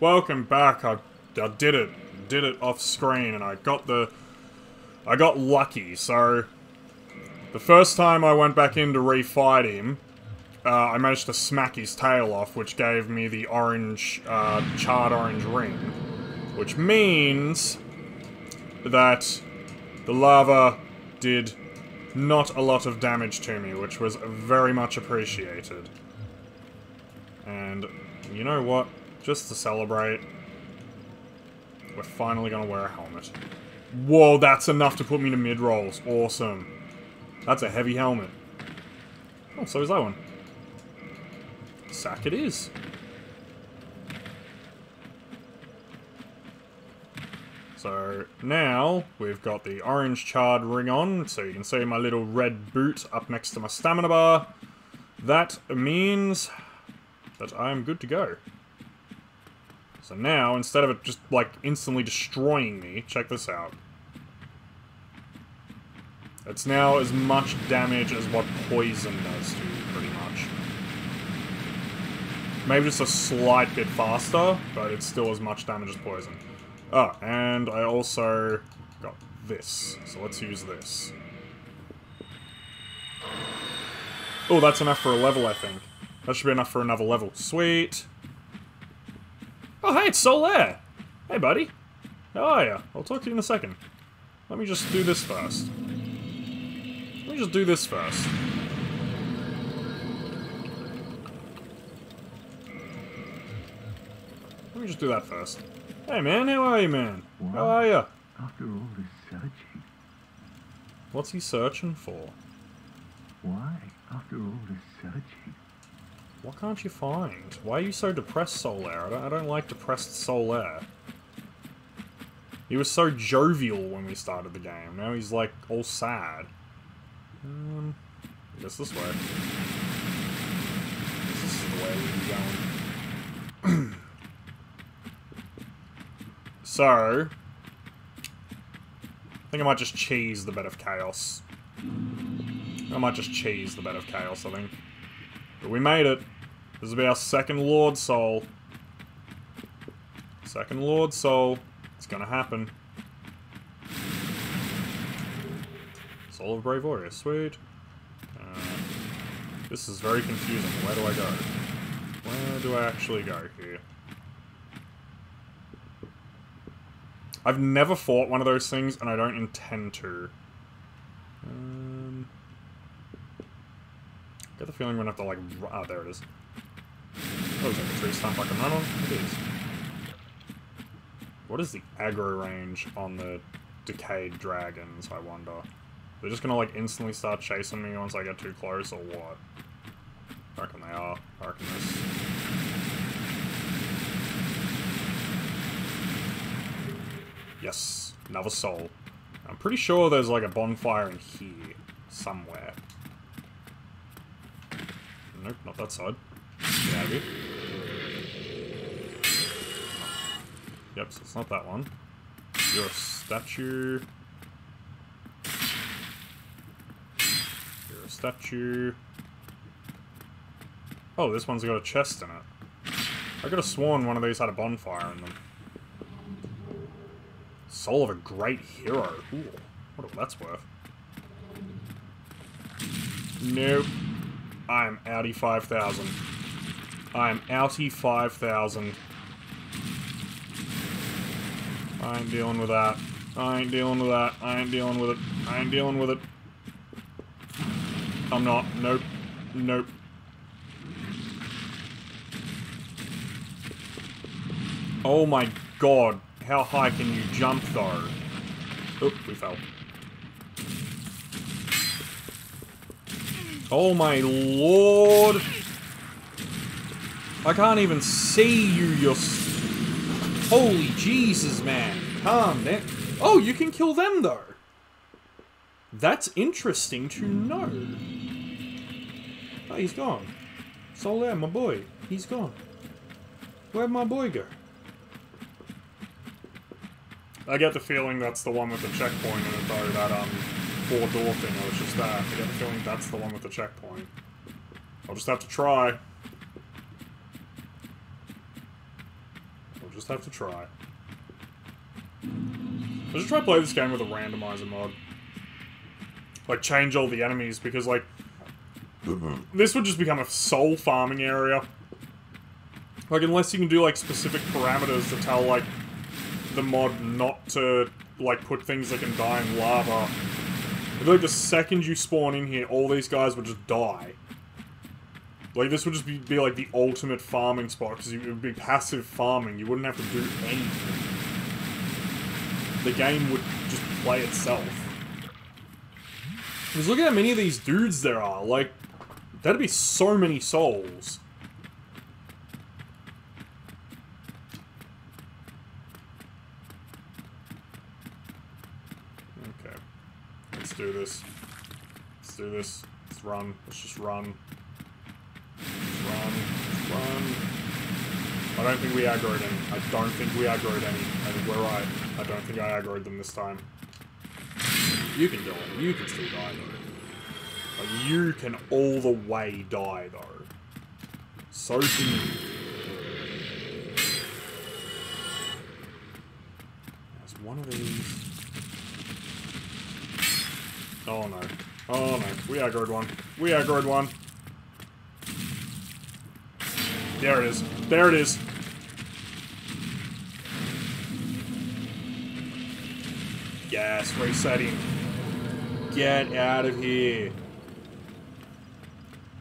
welcome back. I, I did it. Did it off screen and I got the... I got lucky, so... The first time I went back in to refight him, uh, I managed to smack his tail off, which gave me the orange, uh, charred orange ring. Which means that the lava did not a lot of damage to me, which was very much appreciated. And you know what? Just to celebrate, we're finally gonna wear a helmet. Whoa, that's enough to put me to mid-rolls. Awesome. That's a heavy helmet. Oh, so is that one. Sack it is. So now we've got the orange charred ring on, so you can see my little red boot up next to my stamina bar. That means that I'm good to go. So now, instead of it just, like, instantly destroying me, check this out. It's now as much damage as what poison does to you, pretty much. Maybe just a slight bit faster, but it's still as much damage as poison. Oh, and I also got this. So let's use this. Oh, that's enough for a level, I think. That should be enough for another level. Sweet. Oh, hey, it's Solaire. Hey, buddy. How are you? I'll talk to you in a second. Let me just do this first. Let me just do this first. Let me just do that first. Hey man, how are you man? How are you? After all this searching, What's he searching for? why? After all this searching, What can't you find? Why are you so depressed, Solaire? I don't, I don't like depressed Solaire. He was so jovial when we started the game. Now he's like all sad. Um, I guess this way. This is the way we're going. so, I think I might just cheese the bed of chaos. I might just cheese the bed of chaos, I think. But we made it. This will be our second Lord Soul. Second Lord Soul. It's gonna happen. Soul of Brave Warrior, sweet. Uh, this is very confusing. Where do I go? Where do I actually go here? I've never fought one of those things, and I don't intend to. Um, get the feeling we're gonna have to like. Ah, there it is. Oh, is that a tree stump can run on? It is. What is the aggro range on the decayed dragons, I wonder? They're just gonna like instantly start chasing me once I get too close, or what? I reckon they are. I reckon this. Yes, another soul. I'm pretty sure there's like a bonfire in here, somewhere. Nope, not that side. Out. Yep, so it's not that one. You're a statue. You're a statue. Oh, this one's got a chest in it. I could have sworn one of these had a bonfire in them. Soul of a great hero. Ooh, what that's worth? Nope. I'm outie 5000. I'm outie 5000. I ain't dealing with that. I ain't dealing with that. I ain't dealing with it. I ain't dealing with it. I'm not. Nope. Nope. Oh my god. How high can you jump though? Oop, we fell. Oh my lord. I can't even see you, you're... Holy Jesus, man. Calm down. Oh, you can kill them, though. That's interesting to know. Oh, he's gone. Solaire, my boy. He's gone. Where'd my boy go? I get the feeling that's the one with the checkpoint in it, though, that, um, four-door thing I was just at. I get the feeling that's the one with the checkpoint. I'll just have to try. Just have to try. I should try play this game with a randomizer mod. Like, change all the enemies, because, like, this would just become a soul farming area. Like, unless you can do, like, specific parameters to tell, like, the mod not to, like, put things that can die in lava. I feel like the second you spawn in here, all these guys would just die. Like, this would just be, be like, the ultimate farming spot, because it would be passive farming. You wouldn't have to do anything. The game would just play itself. Because look at how many of these dudes there are. Like, that'd be so many souls. Okay. Let's do this. Let's do this. Let's run. Let's just run. Run. I don't think we aggroed any. I don't think we aggroed any. I think we're right. I don't think I aggroed them this time. You can do it. You can still die, though. You can all the way die, though. So can you. There's one of these. Oh no. Oh no. We aggroed one. We aggroed one. There it is. There it is. Yes, resetting. Get out of here.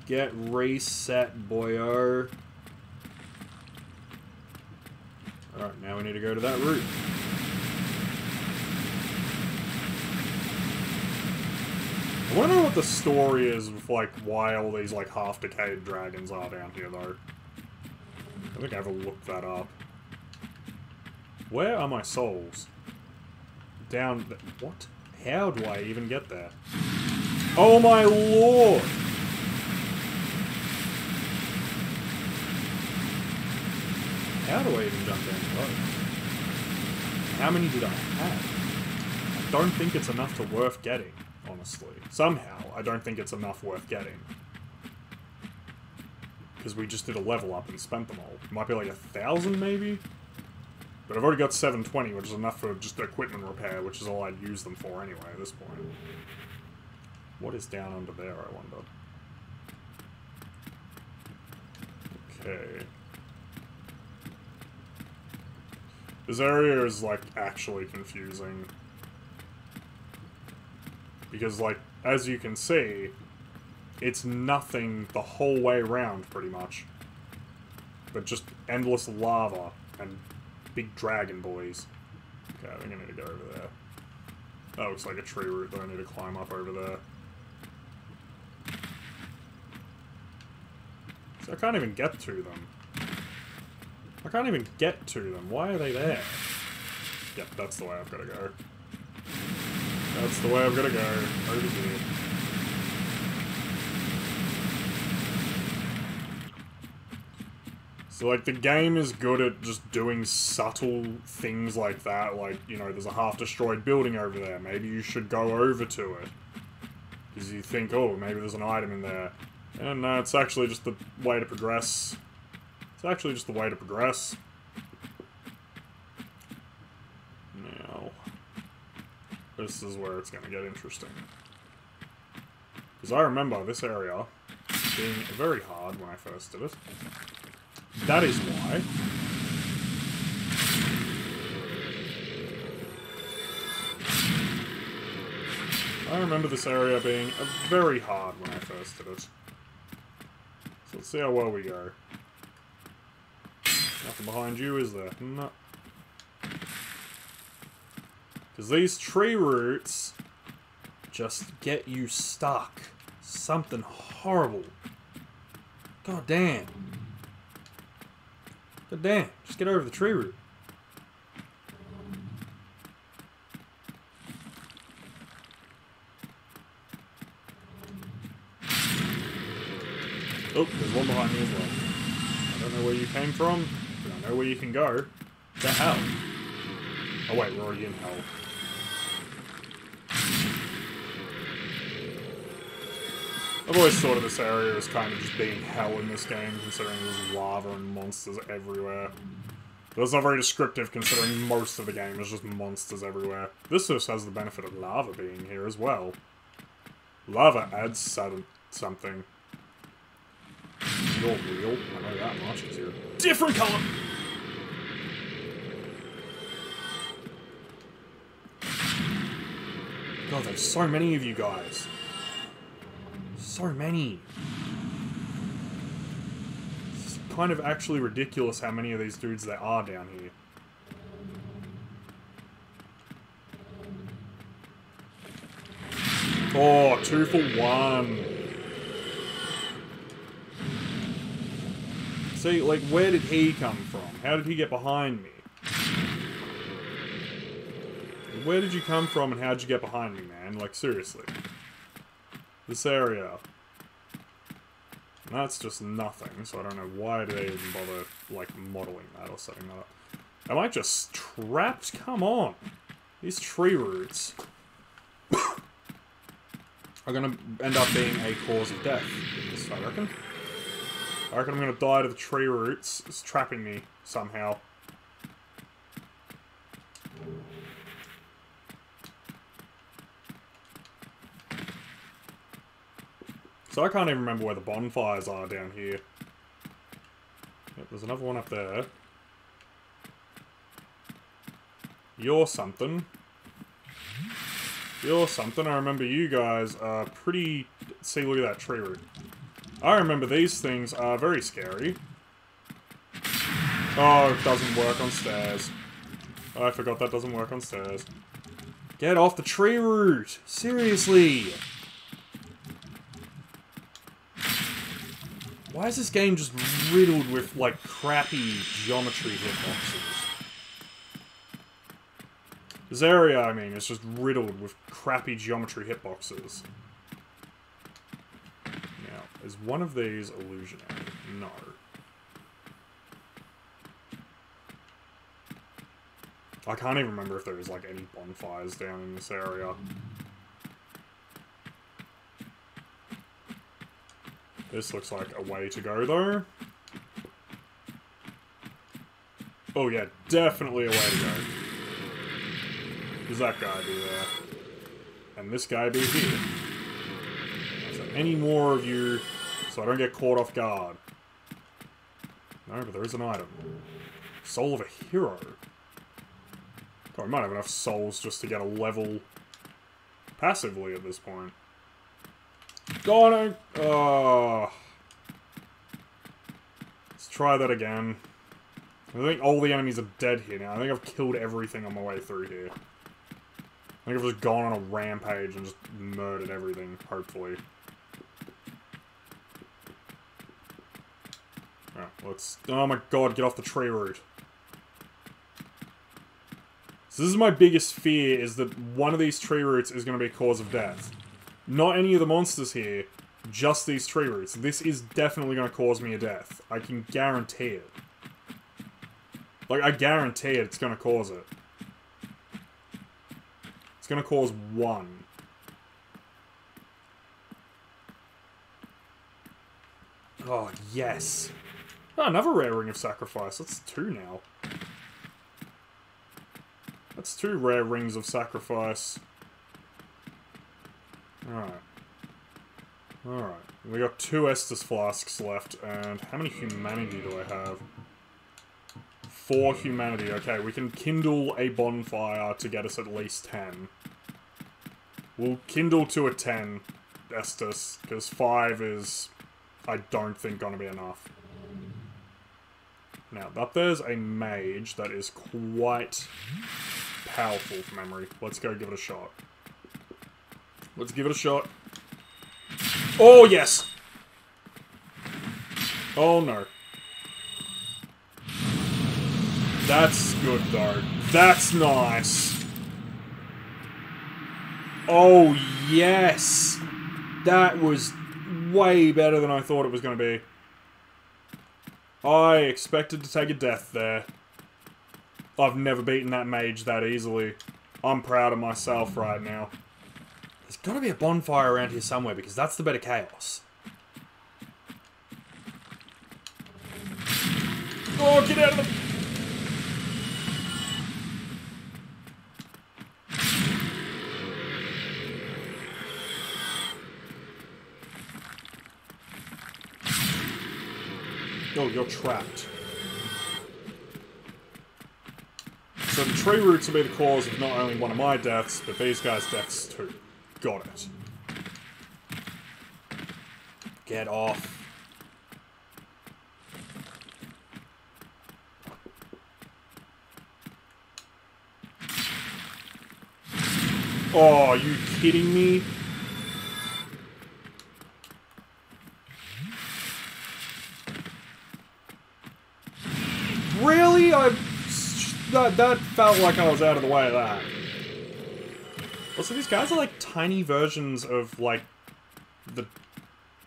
Get reset, boyo. Alright, now we need to go to that route. I wonder what the story is with, like, why all these, like, half-decayed dragons are down here, though. I think I have to look that up. Where are my souls? Down... What? How do I even get there? Oh my lord! How do I even jump down the road? How many did I have? I don't think it's enough to worth getting, honestly. Somehow, I don't think it's enough worth getting. Because we just did a level up and spent them all. Might be like a thousand, maybe? But I've already got 720, which is enough for just equipment repair, which is all I'd use them for anyway at this point. What is down under there, I wonder? Okay. This area is, like, actually confusing. Because, like, as you can see, it's nothing the whole way around, pretty much. But just endless lava and big dragon boys. Okay, I think I need to go over there. That looks like a tree root that I need to climb up over there. So I can't even get to them. I can't even get to them. Why are they there? Yep, that's the way I've got to go. That's the way I've got to go. Over here. So, like, the game is good at just doing subtle things like that. Like, you know, there's a half-destroyed building over there. Maybe you should go over to it. Because you think, oh, maybe there's an item in there. And no, it's actually just the way to progress. It's actually just the way to progress. Now, this is where it's going to get interesting. Because I remember this area being very hard when I first did it. That is why. I remember this area being very hard when I first did it. So let's see how well we go. Nothing behind you, is there? No. Because these tree roots just get you stuck. Something horrible. God damn. God damn, just get over the tree root. Oh, there's one behind me as well. I don't know where you came from, but I know where you can go. To hell. Oh wait, we're already in hell. I've always thought of this area as kind of just being hell in this game, considering there's lava and monsters everywhere. That's not very descriptive considering most of the game is just monsters everywhere. This just has the benefit of lava being here as well. Lava adds something. You're real, I know that much, a different color! God, there's so many of you guys. So many. It's kind of actually ridiculous how many of these dudes there are down here. Oh, two for one. See, like, where did he come from? How did he get behind me? Where did you come from and how'd you get behind me, man? Like, seriously. This area. That's just nothing, so I don't know why they even bother, like, modeling that or setting that up. Am I just trapped? Come on. These tree roots are gonna end up being a cause of death, I reckon. I reckon I'm gonna die to the tree roots. It's trapping me somehow. So I can't even remember where the bonfires are down here. Yep, there's another one up there. You're something. You're something. I remember you guys are pretty... See, look at that tree root. I remember these things are very scary. Oh, it doesn't work on stairs. I forgot that doesn't work on stairs. Get off the tree root! Seriously! Why is this game just riddled with, like, crappy geometry hitboxes? This area, I mean, is just riddled with crappy geometry hitboxes. Now, is one of these illusionary? No. I can't even remember if there was, like, any bonfires down in this area. This looks like a way to go, though. Oh, yeah, definitely a way to go. Does that guy be there? And this guy be here. Any more of you, so I don't get caught off guard. No, but there is an item. Soul of a hero. God, I might have enough souls just to get a level passively at this point. Gonna... Uh, let's try that again. I think all the enemies are dead here now. I think I've killed everything on my way through here. I think I've just gone on a rampage and just murdered everything, hopefully. Let's... Oh my god, get off the tree root. So this is my biggest fear, is that one of these tree roots is going to be a cause of death. Not any of the monsters here, just these tree roots. This is definitely going to cause me a death. I can guarantee it. Like, I guarantee it, it's going to cause it. It's going to cause one. Oh, yes. Oh, another rare ring of sacrifice. That's two now. That's two rare rings of sacrifice. Alright. Alright. We got two Estus flasks left, and how many humanity do I have? Four humanity. Okay, we can kindle a bonfire to get us at least ten. We'll kindle to a ten, Estus, because five is, I don't think, gonna be enough. Now, up there's a mage that is quite powerful from memory. Let's go give it a shot. Let's give it a shot. Oh, yes! Oh, no. That's good, though. That's nice. Oh, yes! That was way better than I thought it was going to be. I expected to take a death there. I've never beaten that mage that easily. I'm proud of myself right now. There's got to be a bonfire around here somewhere because that's the Bed of Chaos. Oh, get out of the... Oh, you're trapped. So the tree roots will be the cause of not only one of my deaths, but these guys' deaths too. Got it. Get off. Oh, are you kidding me? Really? I that that felt like I was out of the way of that. Also, these guys are like tiny versions of like the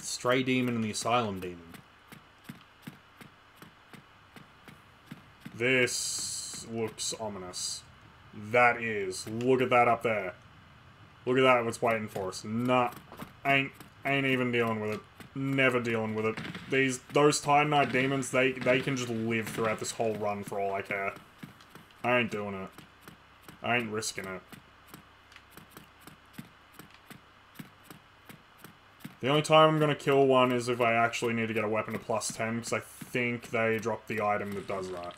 stray demon and the asylum demon. This looks ominous. That is. Look at that up there. Look at that, what's waiting for us. Nah, ain't ain't even dealing with it. Never dealing with it. These those Titanite demons, they they can just live throughout this whole run for all I care. I ain't doing it. I ain't risking it. The only time I'm going to kill one is if I actually need to get a weapon to plus 10, because I think they drop the item that does that.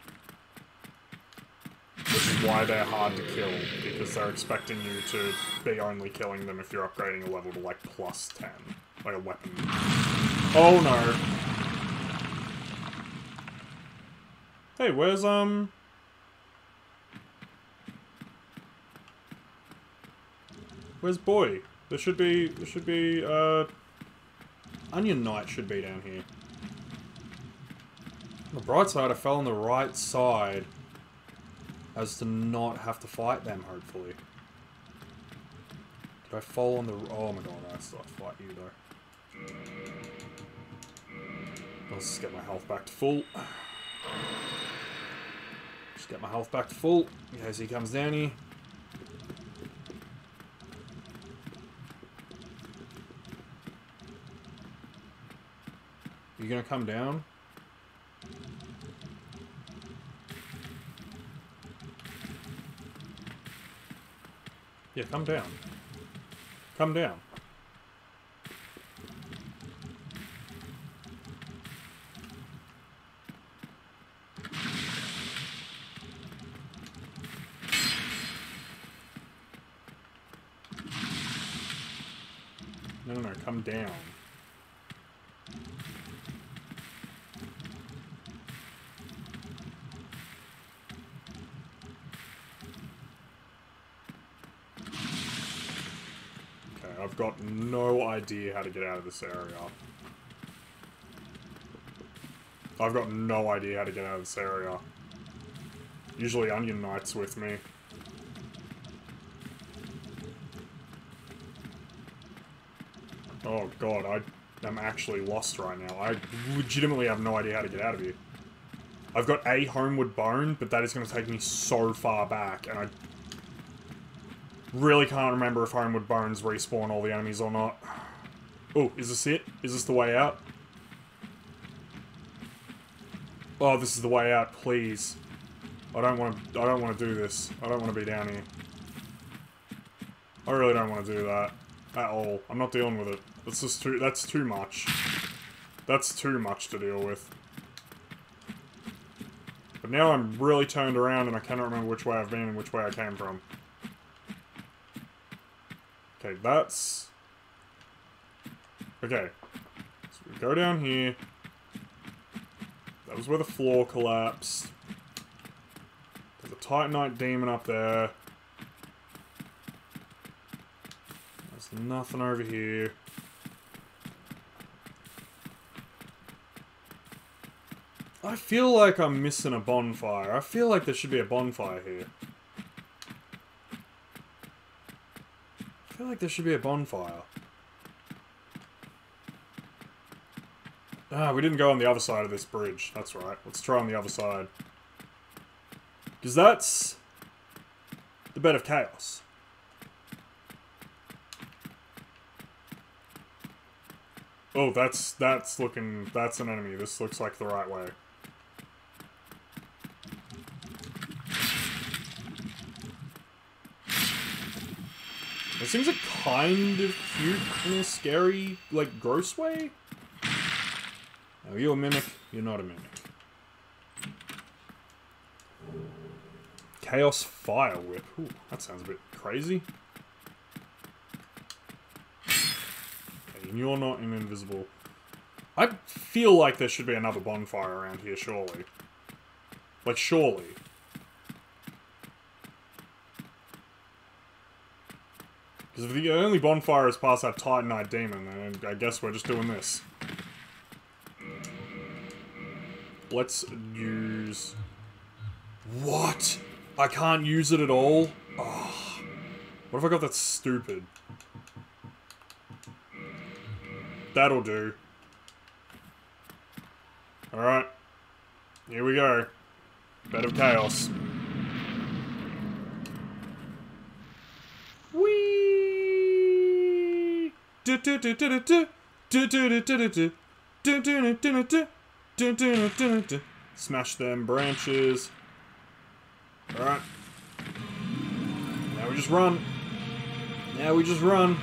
Which is why they're hard to kill, because they're expecting you to be only killing them if you're upgrading a level to, like, plus 10. Like a weapon. Oh, no. Hey, where's, um... Where's Boy? There should be, there should be, uh... Onion Knight should be down here. On the bright side, I fell on the right side as to not have to fight them, hopefully. Did I fall on the... Oh my god, I still have to fight you, though. Let's just get my health back to full. Just get my health back to full case he comes down here. Gonna come down? Yeah, come down. Come down. No, no, no, come down. Okay, I've got no idea how to get out of this area. I've got no idea how to get out of this area. Usually Onion Knight's with me. Oh god, I am actually lost right now. I legitimately have no idea how to get out of here. I've got a Homeward Bone, but that is going to take me so far back, and I really can't remember if Homeward Bones respawn all the enemies or not. Oh, is this it? Is this the way out? Oh, this is the way out, please. I don't want to I don't want to do this. I don't want to be down here. I really don't want to do that at all. I'm not dealing with it. That's just too that's too much. That's too much to deal with. But now I'm really turned around and I cannot remember which way I've been and which way I came from. Okay, that's... Okay. So we go down here. That was where the floor collapsed. There's a Titanite demon up there. There's nothing over here. I feel like I'm missing a bonfire. I feel like there should be a bonfire here. I feel like there should be a bonfire. Ah, we didn't go on the other side of this bridge. That's right. Let's try on the other side. Because that's the bed of chaos. Oh, that's that's looking that's an enemy. This looks like the right way. It seems a kind of cute in a scary, like, gross way. Are you a mimic? You're not a mimic. Chaos Fire Whip. Ooh, that sounds a bit crazy. And you're not an invisible. I feel like there should be another bonfire around here, surely. Like, surely. Because if the only bonfire is past that Titanite demon, then I guess we're just doing this. Let's use... What? I can't use it at all? Oh. What if I got that stupid? That'll do. Alright. Here we go. Bed of Chaos. Whee! Dun, dun, dun, Smash them branches. Alright. Now we just run. Now we just run.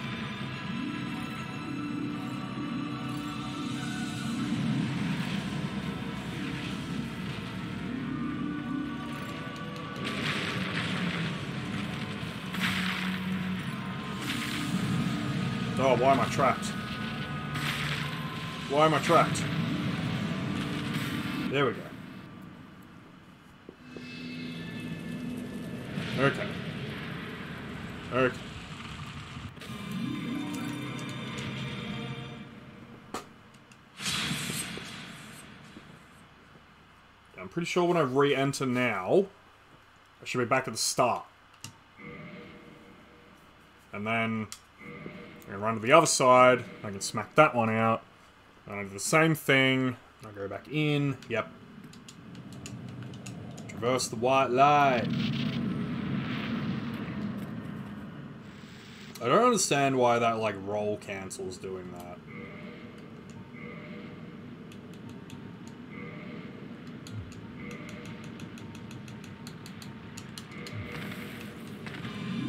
Oh, why am I trapped? Why am I trapped? There we go. Okay. Okay. I'm pretty sure when I re-enter now, I should be back at the start. And then I can run to the other side, I can smack that one out, and I do the same thing, I go back in, yep. Traverse the white light. I don't understand why that, like, roll cancels doing that.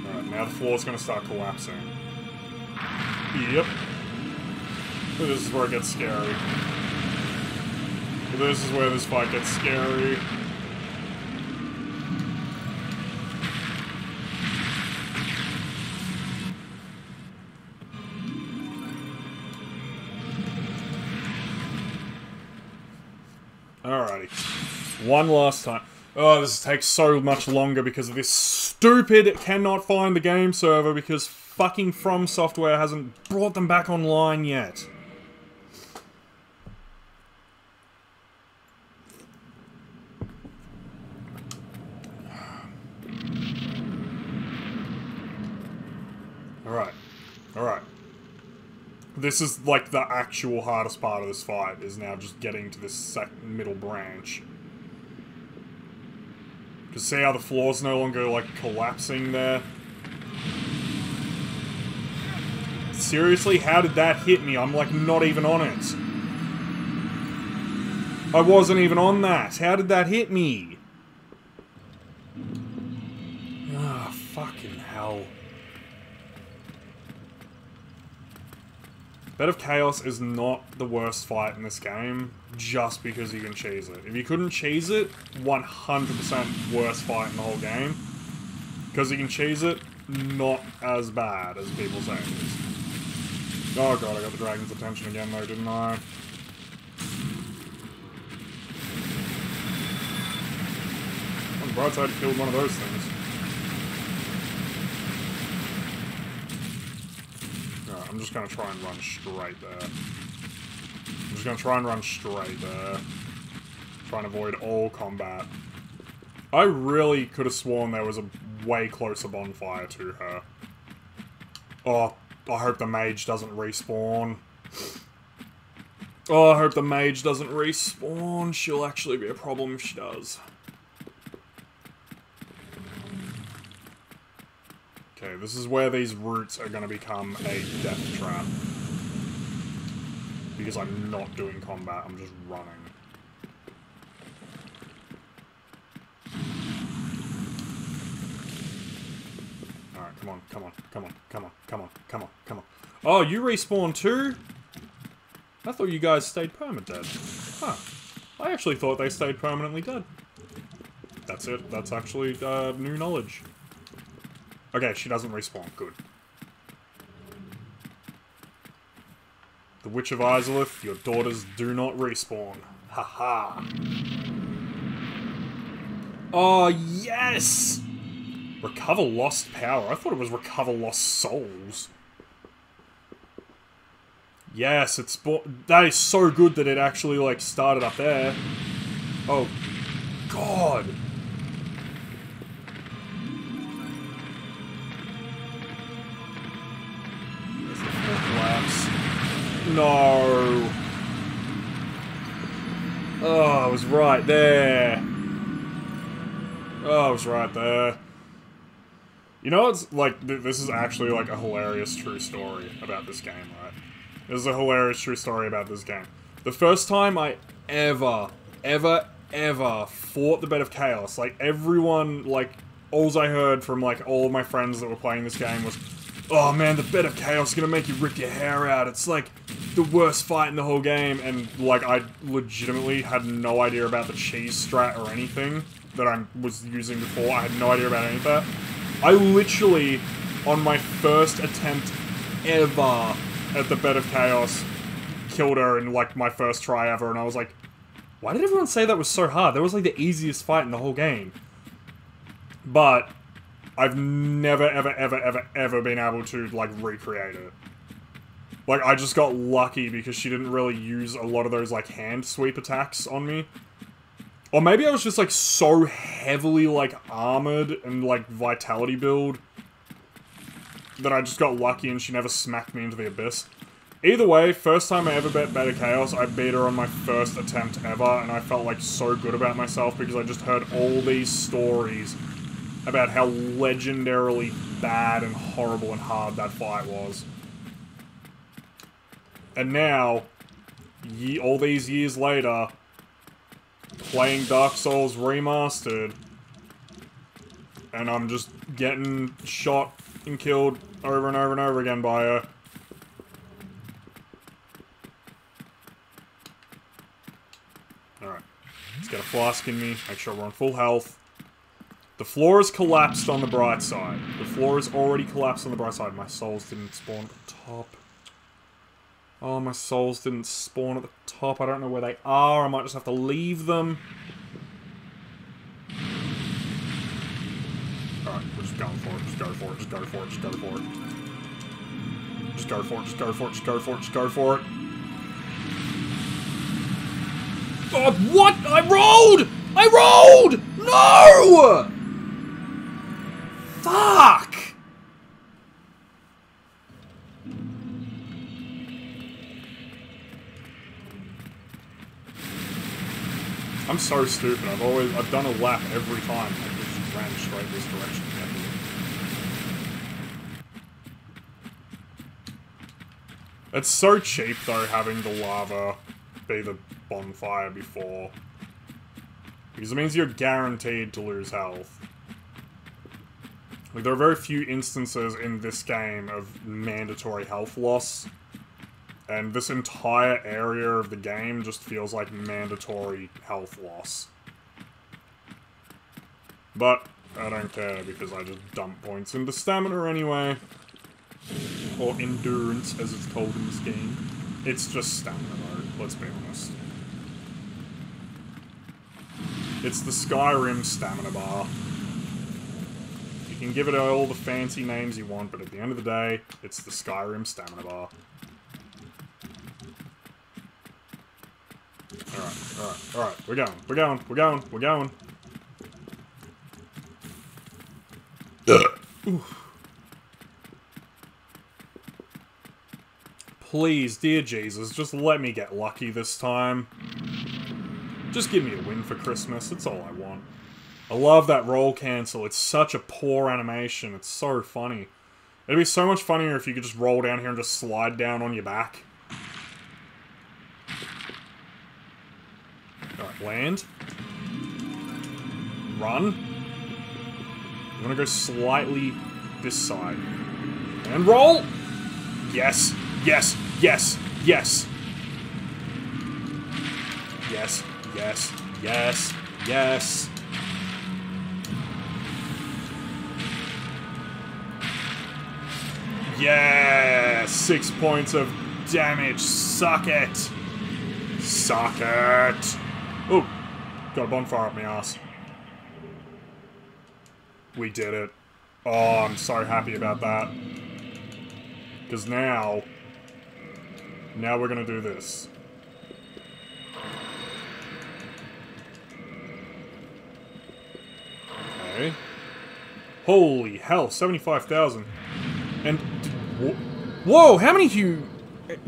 Alright, now the floor's gonna start collapsing. Yep. This is where it gets scary. This is where this fight gets scary. Alrighty. One last time. Oh, this takes so much longer because of this stupid cannot find the game server because fucking From Software hasn't brought them back online yet. Alright. Alright. This is like the actual hardest part of this fight, is now just getting to this middle branch. Because see how the floor's no longer like collapsing there? Seriously, how did that hit me? I'm like not even on it. I wasn't even on that. How did that hit me? Bed of Chaos is not the worst fight in this game, just because you can cheese it. If you couldn't cheese it, 100% worst fight in the whole game. Because you can cheese it, not as bad as people say it is. Oh god, I got the dragon's attention again though, didn't I? On the bright side, killed one of those things. Alright, I'm just gonna try and run straight there. I'm just gonna try and run straight there. Try and avoid all combat. I really could have sworn there was a way closer bonfire to her. Oh, I hope the mage doesn't respawn. Oh, I hope the mage doesn't respawn. She'll actually be a problem if she does. Okay, this is where these roots are going to become a death trap. Because I'm not doing combat, I'm just running. Alright, come on, come on, come on, come on, come on, come on, come on. Oh, you respawn too? I thought you guys stayed permanent dead. Huh. I actually thought they stayed permanently dead. That's it. That's actually uh, new knowledge. Okay, she doesn't respawn. Good. The Witch of Izalith, your daughters do not respawn. Haha. Oh, yes! Recover lost power. I thought it was recover lost souls. Yes, it's... That is so good that it actually, like, started up there. Oh, God. No. Oh, I was right there. Oh, I was right there. You know, it's like, th this is actually like a hilarious true story about this game, right? This is a hilarious true story about this game. The first time I ever, ever, ever fought the Bed of Chaos, like everyone, like, alls I heard from like all my friends that were playing this game was, oh man, the Bed of Chaos is gonna make you rip your hair out. It's like the worst fight in the whole game, and like I legitimately had no idea about the cheese strat or anything that I was using before. I had no idea about any of that. I literally, on my first attempt ever at the Bed of Chaos, killed her in like my first try ever, and I was like, why did everyone say that was so hard? That was like the easiest fight in the whole game. But I've never, ever, ever, ever, ever been able to, like, recreate it. Like, I just got lucky because she didn't really use a lot of those, like, hand sweep attacks on me. Or maybe I was just, like, so heavily, like, armored and, like, vitality build that I just got lucky and she never smacked me into the abyss. Either way, first time I ever bet Bed of Chaos, I beat her on my first attempt ever, and I felt, like, so good about myself because I just heard all these stories about how legendarily bad and horrible and hard that fight was. And now, ye all these years later, playing Dark Souls Remastered, and I'm just getting shot and killed over and over and over again by her. Alright. Let's get a flask in me, make sure we're on full health. The floor has collapsed on the bright side. The floor has already collapsed on the bright side. My souls didn't spawn at the top. Oh, my souls didn't spawn at the top. I don't know where they are. I might just have to leave them. Alright, just going for it. Just go for it. Just go for it. Just go for it. Just go for it. Just go for it. Just go for it. Just go for it. Oh, what? I rolled! I rolled! No! Fuck! I'm so stupid. I've always I've done a lap every time. I just ran straight this direction. It's so cheap though having the lava be the bonfire before. Because it means you're guaranteed to lose health. Like, there are very few instances in this game of mandatory health loss. And this entire area of the game just feels like mandatory health loss. But, I don't care because I just dump points into stamina anyway. Or endurance, as it's called in this game. It's just stamina though, let's be honest. It's the Skyrim stamina bar. You can give it all the fancy names you want, but at the end of the day, it's the Skyrim stamina bar. Alright, alright, alright. We're going, we're going, we're going, we're going. Please, dear Jesus, just let me get lucky this time. Just give me a win for Christmas, that's all I want. I love that roll cancel. It's such a poor animation. It's so funny. It'd be so much funnier if you could just roll down here and just slide down on your back. Alright, land. Run. I'm gonna go slightly this side. And roll! Yes, yes, yes, yes. yes, yes, yes, yes. Yeah! Six points of damage. Suck it. Suck it. Oh, got a bonfire up my ass. We did it. Oh, I'm so happy about that. Because now... Now we're to do this. Okay. Holy hell, 75,000. And... Whoa, how many hu...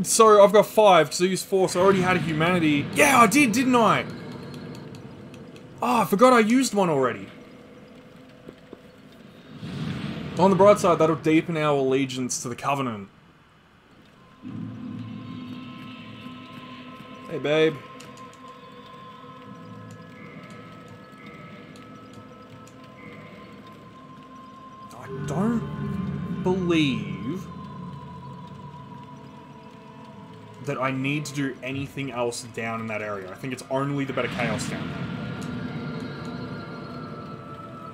So, I've got five, I used four, so I already had a humanity. Yeah, I did, didn't I? Oh, I forgot I used one already. On the bright side, that'll deepen our allegiance to the Covenant. Hey, babe. I don't believe that I need to do anything else down in that area. I think it's only the of Chaos down there.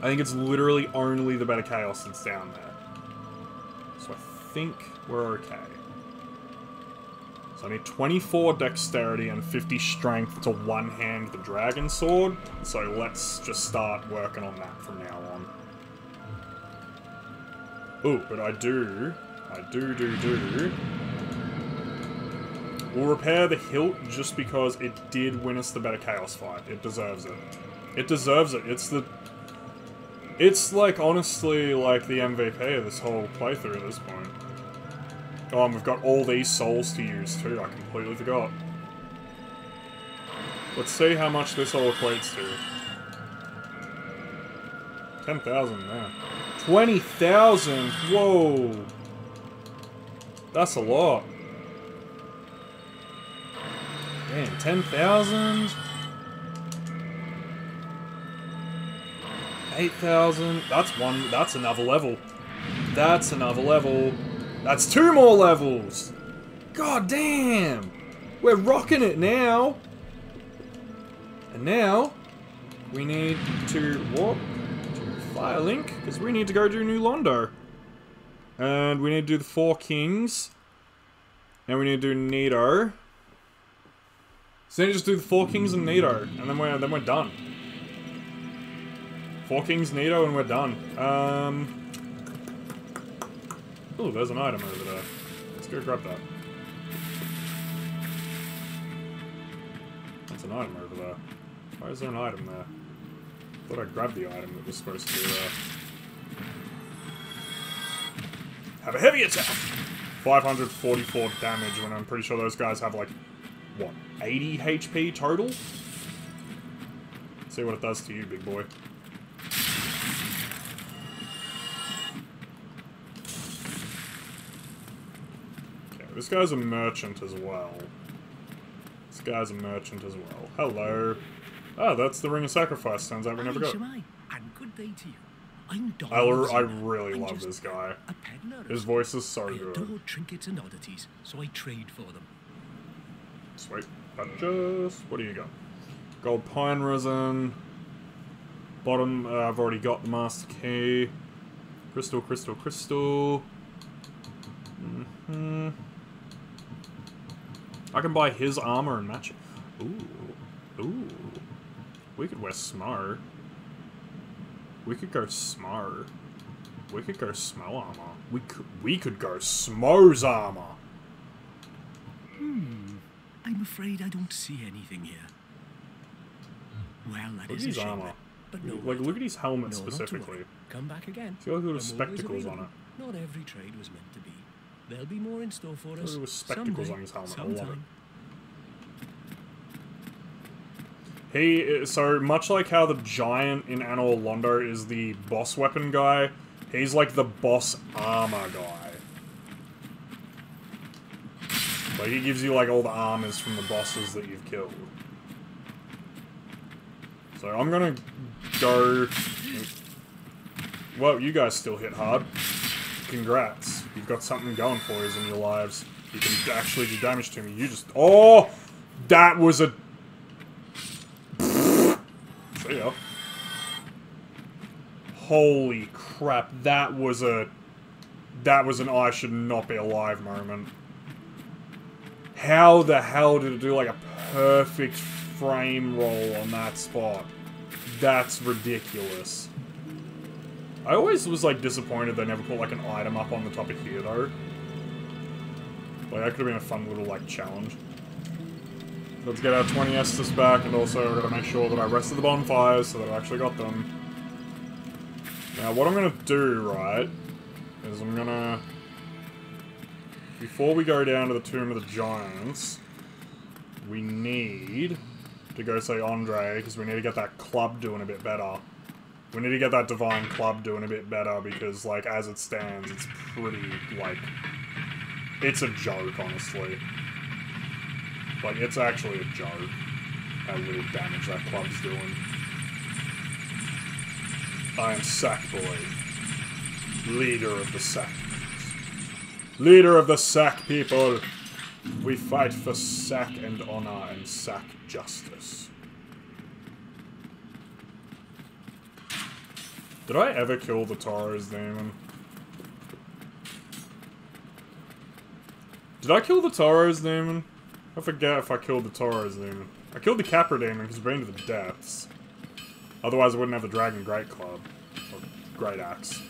I think it's literally only the of Chaos that's down there. So I think we're okay. So I need 24 dexterity and 50 strength to one-hand the dragon sword. So let's just start working on that from now on. Ooh, but I do, I do, do, do. We'll repair the hilt just because it did win us the Bed of Chaos fight. It deserves it. It deserves it. It's the... It's like, honestly, like the MVP of this whole playthrough at this point. Oh, and we've got all these souls to use too. I completely forgot. Let's see how much this all equates to. 10,000, man. 20,000! Whoa! That's a lot. Man, 10,000? 8,000. That's one, that's another level. That's another level. That's two more levels! God damn! We're rocking it now! And now, we need to warp to Firelink, because we need to go do New Londo. And we need to do the Four Kings. And we need to do Nito. So then just do the Four Kings and Nito, and then we're then we're done. Four Kings, Nito, and we're done. Um Oh, there's an item over there. Let's go grab that. That's an item over there. Why is there an item there? thought I grabbed the item that was supposed to be there. Have a heavy attack! 544 damage when I'm pretty sure those guys have like, what, 80 HP total? see what it does to you, big boy. Okay, this guy's a merchant as well. This guy's a merchant as well. Hello. Oh, that's the Ring of Sacrifice. Turns out we never got. And good day to you. I'm I, I really I'm love this guy. His voice is so I good. adore trinkets and oddities, so I trade for them. Sweet. Purchase. What do you got? Gold pine resin. Bottom, uh, I've already got the master key. Crystal, crystal, crystal. Mm hmm I can buy his armor and match it. Ooh. Ooh. We could wear smart. We could go smart. We could go smell armor. We could we could go Smough's armor. Hmm. I'm afraid I don't see anything here. Hmm. Well, that look is at his a shame, armor. But no like look at his helmet no, specifically. Come back again. See the little spectacles on it. Not every trade was meant to be. There'll be more in store for us. Look at the spectacles someday, on his helmet. I love it. sometime. He so much like how the giant in Anor Londo is the boss weapon guy, he's like the boss armor guy. Like he gives you like all the armors from the bosses that you've killed. So I'm gonna go. Well, you guys still hit hard. Congrats. You've got something going for you in your lives. You can actually do damage to me. You just. Oh! That was a See ya. Holy crap, that was a... That was an I should not be alive moment. How the hell did it do like a perfect frame roll on that spot? That's ridiculous. I always was like disappointed they never put like an item up on the top of here though. Like that could have been a fun little like challenge. Let's get our 20 Estus back and also I've got to make sure that I rested the bonfires so that I actually got them. Now what I'm going to do, right, is I'm going to... Before we go down to the Tomb of the Giants, we need to go see Andre because we need to get that club doing a bit better. We need to get that Divine Club doing a bit better because, like, as it stands, it's pretty, like... It's a joke, honestly. Like, it's actually a joke how little damage that club's doing. I am Sackboy, leader of the Sack. Leader of the Sack people! We fight for Sack and honor and Sack justice. Did I ever kill the Taurus demon? Did I kill the Taurus demon? I forget if I killed the Taurus demon. I killed the Capra demon because we're into the depths. Otherwise I wouldn't have the Dragon Great Club. Or Great Axe.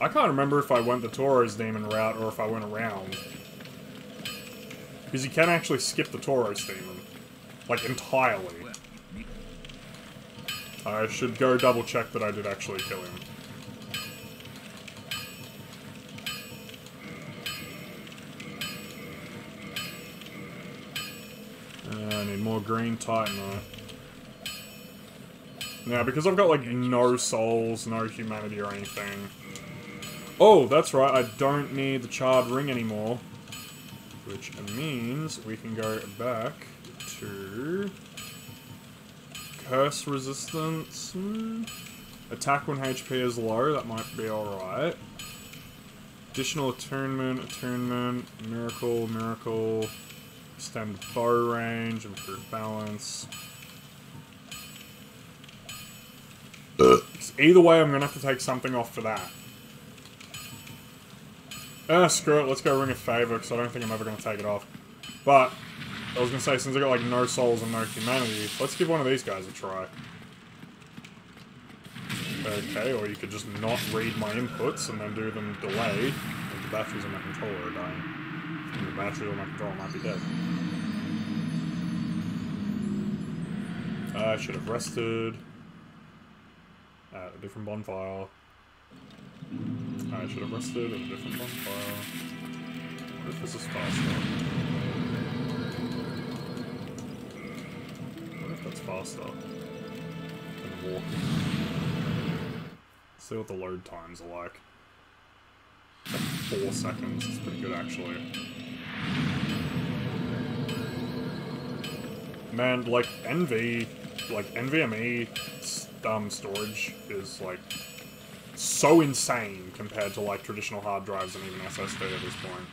I can't remember if I went the Taurus demon route or if I went around. Because you can actually skip the Taurus demon. Like, entirely. I should go double check that I did actually kill him. Uh, I need more green titanite. Now, because I've got, like, no souls, no humanity or anything... Oh, that's right, I don't need the charred ring anymore. Which means we can go back to... Curse resistance. Attack when HP is low, that might be alright. Additional attunement, attunement, miracle, miracle, extend bow range, improve balance. Uh. Either way, I'm gonna have to take something off for that. Ah, screw it, let's go Ring of Favor, because I don't think I'm ever gonna take it off. But, I was gonna say, since I got like no souls and no humanity, let's give one of these guys a try. Okay, or you could just not read my inputs and then do them delayed. And the batteries on my controller are dying. And the battery on my controller might be dead. I should have rested. At a different bonfire. I should have rested at a different bonfire. What if this is faster? What if that's faster than walking? see what the load times are like. Four seconds. It's pretty good actually. Man, like NV, like NVMe um, storage is like so insane compared to like traditional hard drives and even SSD at this point.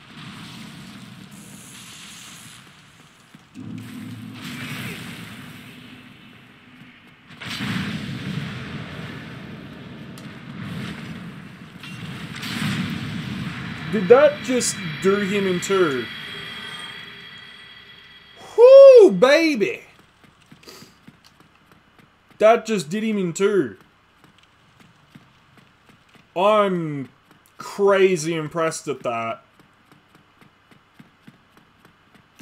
Did that just do him in two? Whoo, baby! That just did him in two. I'm crazy impressed at that.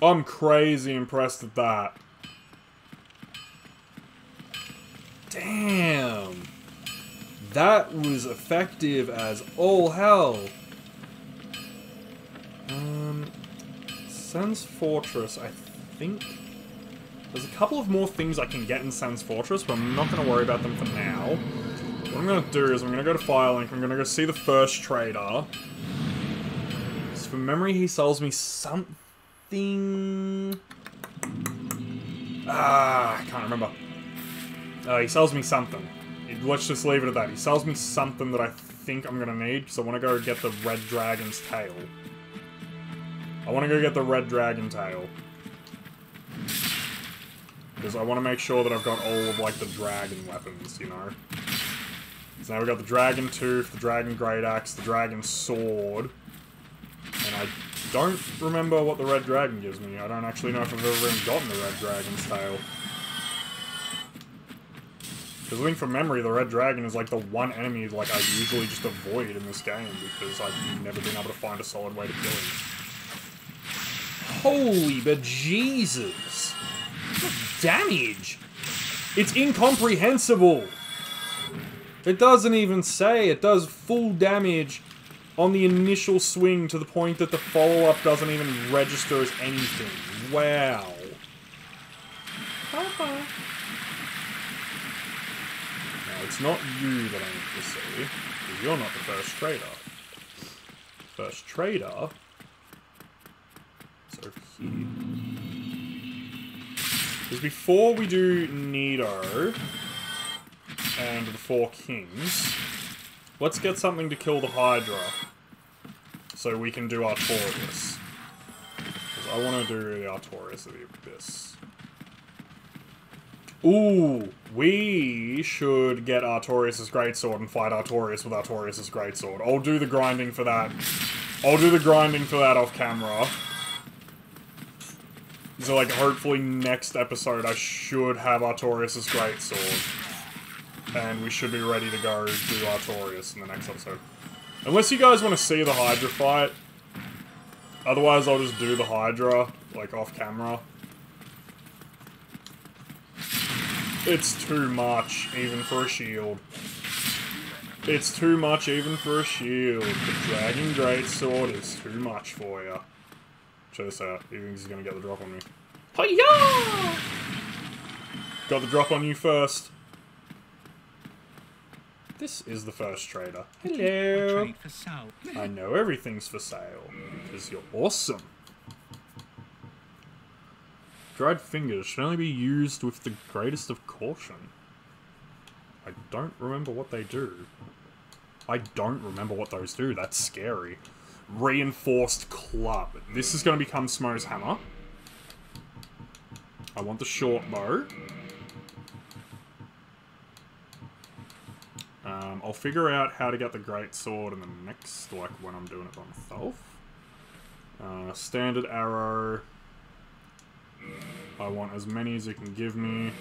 I'm crazy impressed at that. Damn. That was effective as all hell. Um, Sen's Fortress, I think... There's a couple of more things I can get in Sen's Fortress, but I'm not going to worry about them for now. What I'm to do is I'm to go to Firelink, I'm to go see the first trader. So memory, he sells me something... Ah, I can't remember. Uh, he sells me something. Let's just leave it at that. He sells me something that I think I'm to need, because I want to go get the Red Dragon's tail. I want to go get the Red Dragon tail. Because I want to make sure that I've got all of, like, the dragon weapons, you know? So now we've got the dragon tooth, the dragon great axe, the dragon sword. And I don't remember what the red dragon gives me. I don't actually know if I've ever even gotten the red dragon's tail. Because I think from memory, the red dragon is like the one enemy like I usually just avoid in this game because I've never been able to find a solid way to kill him. Holy bejesus! What damage! It's incomprehensible! It doesn't even say. It does full damage on the initial swing to the point that the follow-up doesn't even register as anything. Wow. Now, it's not you that I need to see, because you're not the first trader. First trader is over here. Because before we do Nito and the Four Kings, let's get something to kill the Hydra so we can do Artorias. Because I want to do the Artorias of the Abyss. Ooh, we should get Artorias' Greatsword and fight Artorias with Artorias' Greatsword. I'll do the grinding for that. I'll do the grinding for that off camera. So, like, hopefully next episode I should have Artorias' Greatsword. And we should be ready to go do Artorias in the next episode. Unless you guys want to see the Hydra fight. Otherwise, I'll just do the Hydra, like, off camera. It's too much, even for a shield. It's too much, even for a shield. The Dragon Greatsword is too much for you. Check this out. He thinks he's gonna get the drop on me. Hiya! Got the drop on you first. This is the first trader. Hello. Trade for sale. I know everything's for sale because you're awesome. Dried fingers should only be used with the greatest of caution. I don't remember what they do. I don't remember what those do. That's scary. Reinforced club. This is going to become Smough's hammer. I want the short bow. Um, I'll figure out how to get the great sword in the next, like when I'm doing it by myself. Uh, standard arrow. I want as many as you can give me.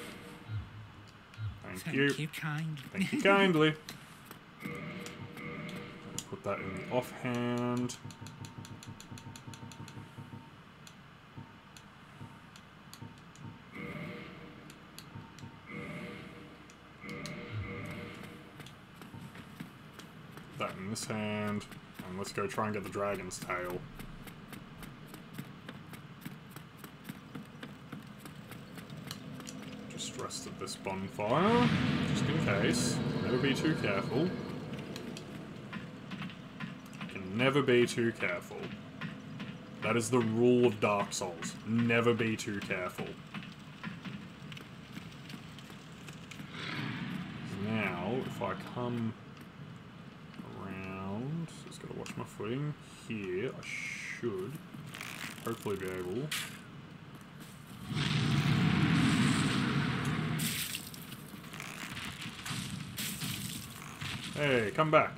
Thank, Thank you. you kindly. Thank you kindly. Put that in the offhand. In this hand. And let's go try and get the dragon's tail. Just rest at this bonfire, just in case. Never be too careful. Can never be too careful. That is the rule of Dark Souls. Never be too careful. Now, if I come my footing here, I should hopefully be able Hey, come back.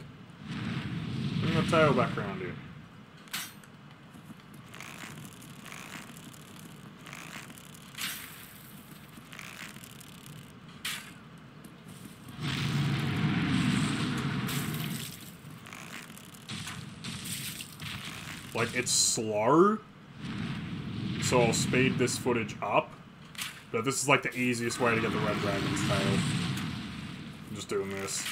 Bring the tail back around here. Like, it's slow, so I'll speed this footage up. But this is like the easiest way to get the Red Dragon's tail. I'm just doing this.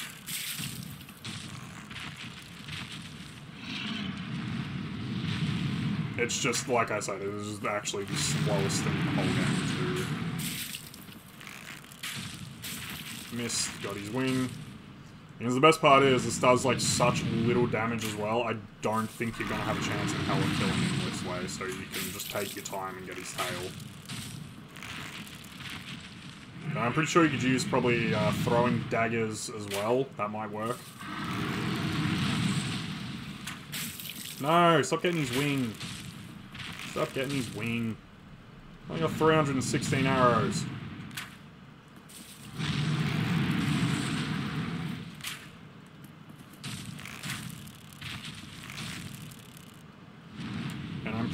It's just, like I said, it is actually the slowest thing in the whole game too. Missed, got his wing. Because the best part is, this does like such little damage as well, I don't think you're gonna have a chance in hell of killing him this way, so you can just take your time and get his tail. I'm pretty sure you could use probably uh, throwing daggers as well, that might work. No, stop getting his wing. Stop getting his wing. I got 316 arrows.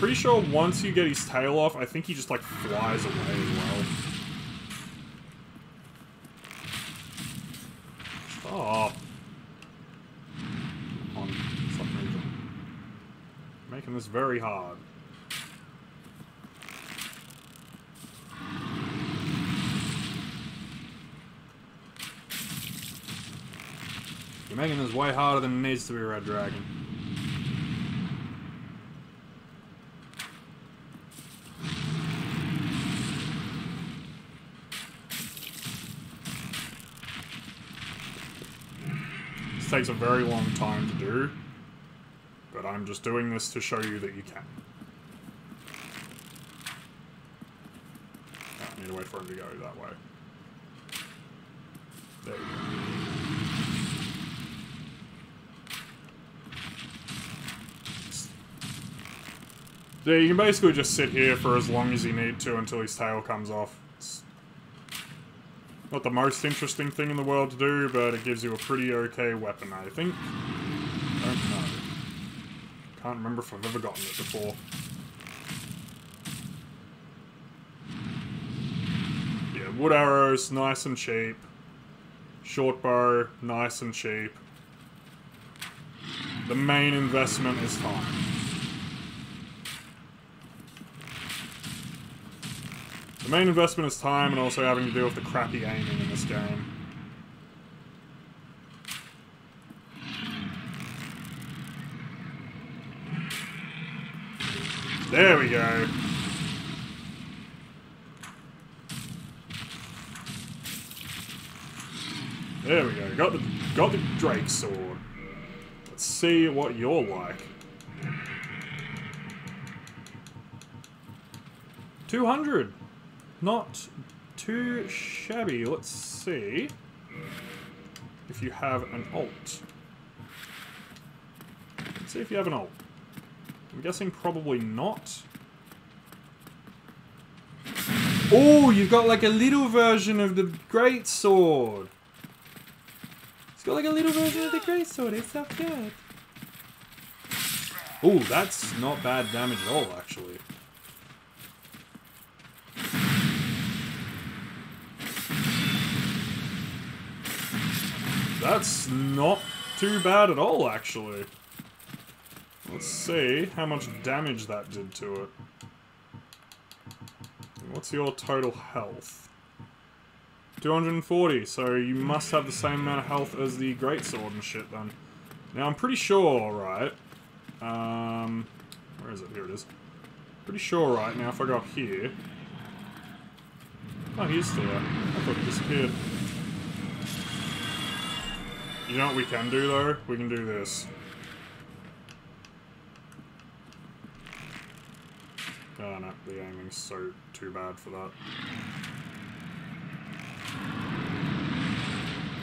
Pretty sure once you get his tail off, I think he just like flies away as well. Stop. On. Making this very hard. You're making this way harder than it needs to be, Red Dragon. Takes a very long time to do, but I'm just doing this to show you that you can. Oh, I need to wait for him to go that way. There you go. Yeah, you can basically just sit here for as long as you need to until his tail comes off. Not the most interesting thing in the world to do, but it gives you a pretty okay weapon, I think. I don't know. Can't remember if I've ever gotten it before. Yeah, wood arrows, nice and cheap. Short bow, nice and cheap. The main investment is time. The main investment is time and also having to deal with the crappy aiming in this game. There we go. There we go. Got the got the Drake sword. Let's see what you're like. 200. Not too shabby. Let's see if you have an alt. Let's see if you have an alt. I'm guessing probably not. Oh, you've got like a little version of the great sword. It's got like a little version of the great sword. It's so good. Oh, that's not bad damage at all, actually. That's not too bad at all, actually. Let's see how much damage that did to it. What's your total health? 240, so you must have the same amount of health as the greatsword and shit then. Now I'm pretty sure, right? Um, where is it? Here it is. Pretty sure, right? Now if I go up here... Oh, he's there. I thought he disappeared. You know what we can do, though? We can do this. Oh, no. The aiming's so too bad for that.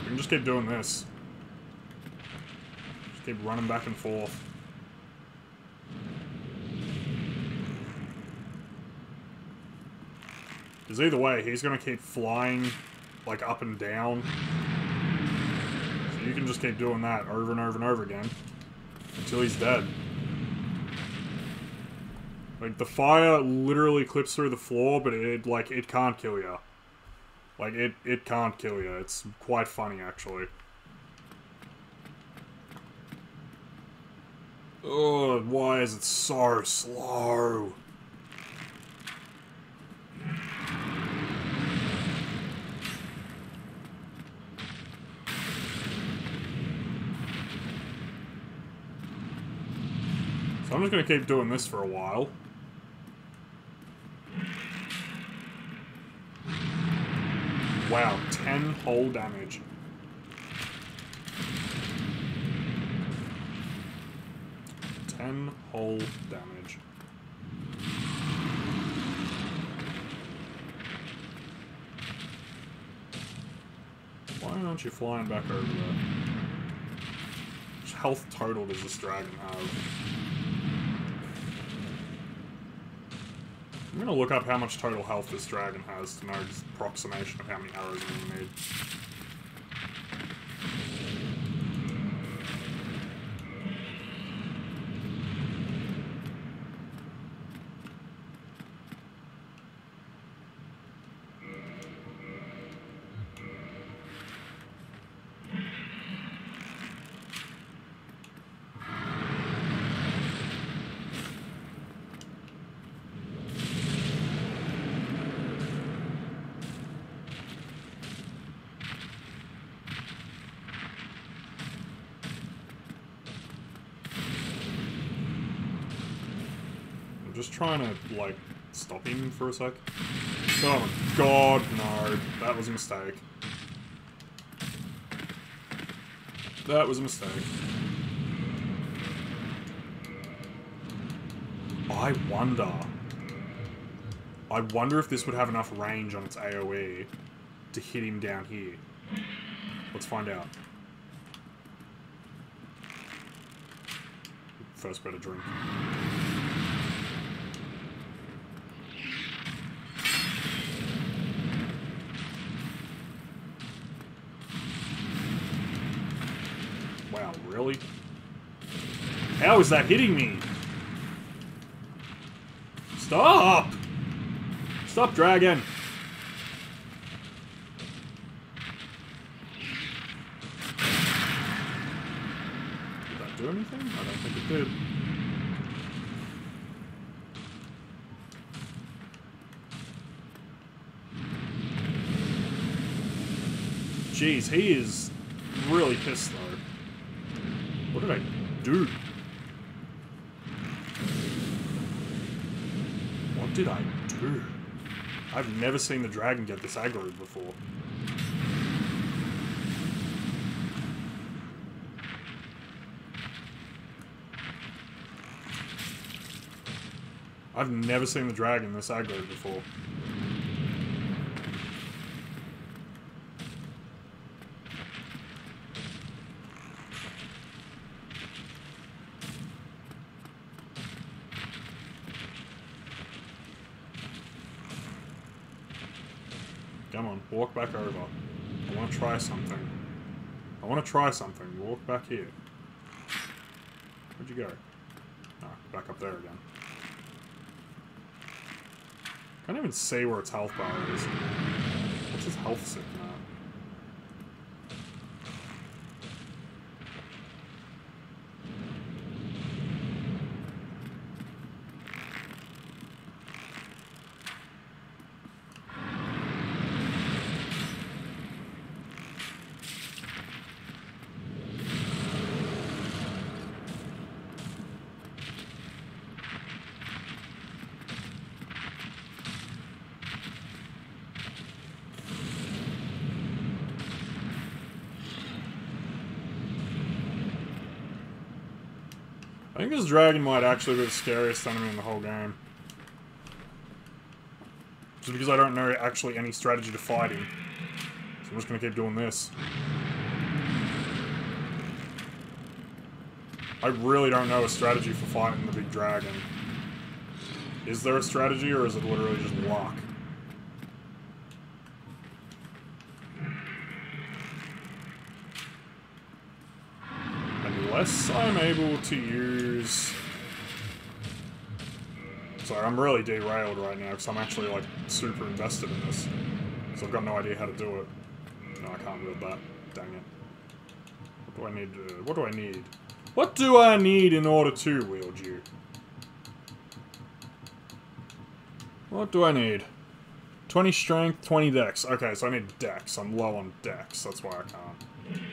We can just keep doing this. Just keep running back and forth. Because either way, he's going to keep flying, like, up and down. You can just keep doing that over and over and over again. Until he's dead. Like, the fire literally clips through the floor, but it, like, it can't kill you. Like, it, it can't kill you. It's quite funny, actually. Oh, why is it so slow? I'm just gonna keep doing this for a while. Wow, 10 whole damage. Ten whole damage. Why aren't you flying back over there? Which health total does this dragon have? I'm gonna look up how much total health this dragon has to know just approximation of how many arrows gonna need. just trying to, like, stop him for a sec. Oh god, no. That was a mistake. That was a mistake. I wonder... I wonder if this would have enough range on its AoE to hit him down here. Let's find out. First better drink. Wow, really? How is that hitting me? Stop! Stop, dragon! Did that do anything? I don't think it did. Jeez, he is really pissed though. What did I do? What did I do? I've never seen the dragon get this aggroed before. I've never seen the dragon this aggroed before. Come on, walk back over. I want to try something. I want to try something. Walk back here. Where'd you go? Oh, back up there again. Can't even see where its health bar is. What's his health sitting at? I think this dragon might actually be the scariest enemy in the whole game. Just because I don't know actually any strategy to fight him. So I'm just gonna keep doing this. I really don't know a strategy for fighting the big dragon. Is there a strategy or is it literally just luck? Unless I'm able to use... Sorry, I'm really derailed right now because I'm actually, like, super invested in this. So I've got no idea how to do it. No, I can't wield that. Dang it. What do I need to... What do I need? What do I need in order to wield you? What do I need? 20 strength, 20 dex. Okay, so I need dex. I'm low on dex. That's why I can't.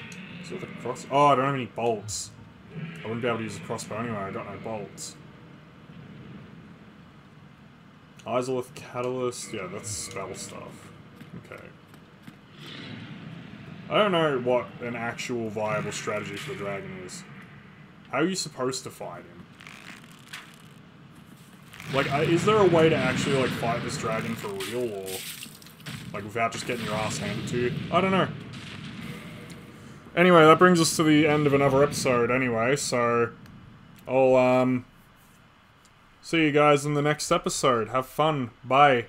It the cross? Oh, I don't have any bolts. I wouldn't be able to use a crossbow anyway. I got no bolts. Izalith Catalyst. Yeah, that's spell stuff. Okay. I don't know what an actual viable strategy for the dragon is. How are you supposed to fight him? Like, uh, is there a way to actually, like, fight this dragon for real, or... Like, without just getting your ass handed to you? I don't know. Anyway, that brings us to the end of another episode anyway, so... I'll, um... See you guys in the next episode. Have fun. Bye.